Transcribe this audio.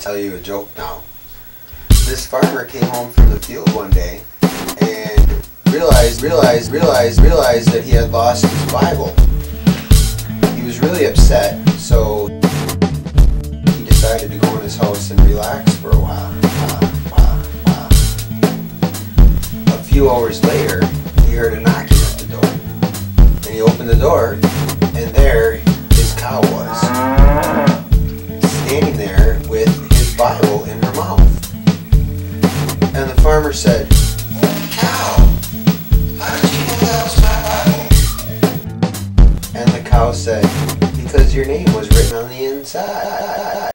tell you a joke now. This farmer came home from the field one day and realized, realized, realized, realized that he had lost his Bible. He was really upset, so he decided to go in his house and relax for a while. A few hours later, he heard a knocking at the door. And he opened the door, And the farmer said, Cow, how did you know that was my Bible? And the cow said, Because your name was written on the inside.